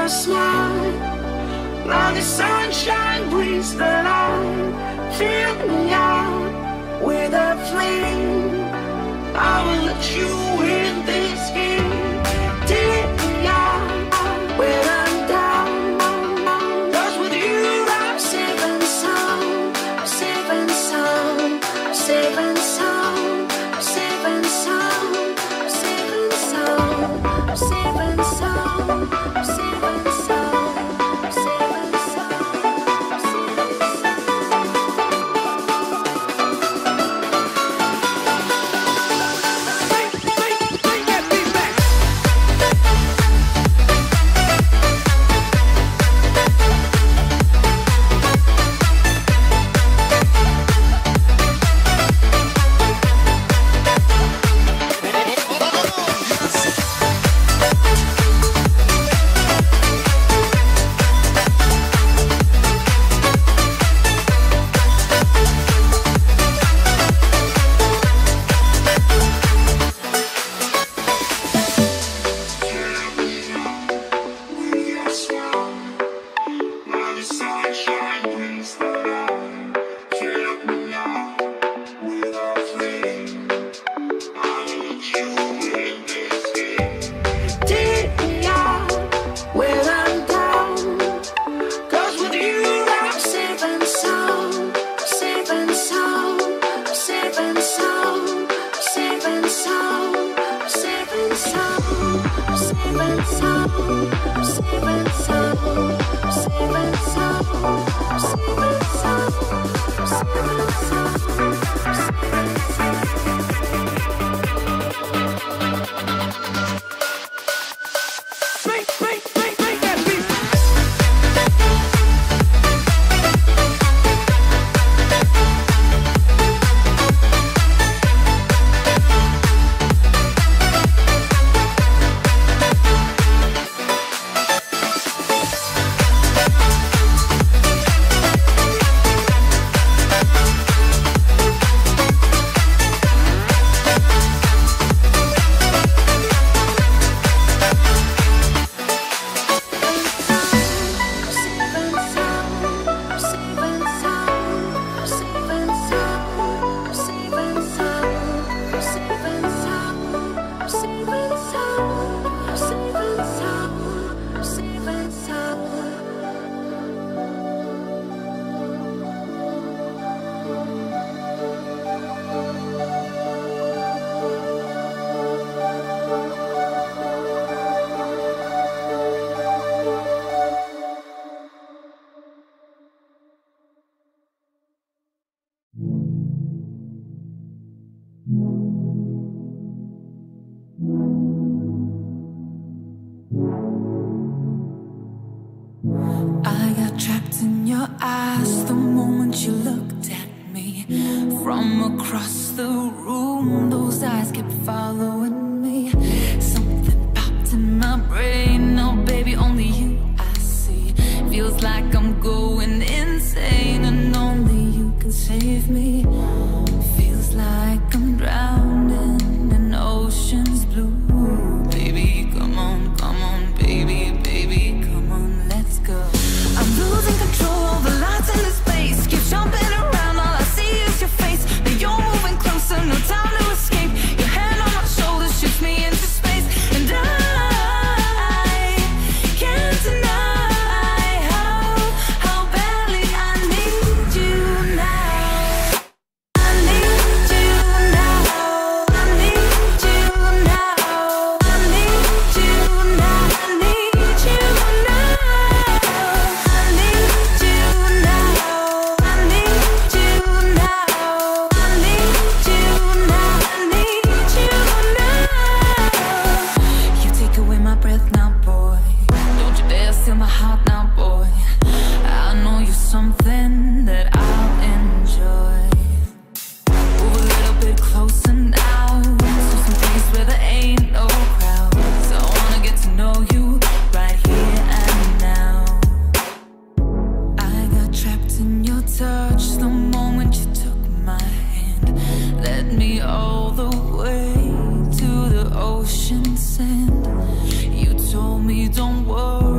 your smile. Now the sunshine brings the light. Fill me up with a flame. I got trapped in your eyes the moment you looked at me. From across the room, those eyes kept following touch, the moment you took my hand, led me all the way to the ocean sand. You told me don't worry.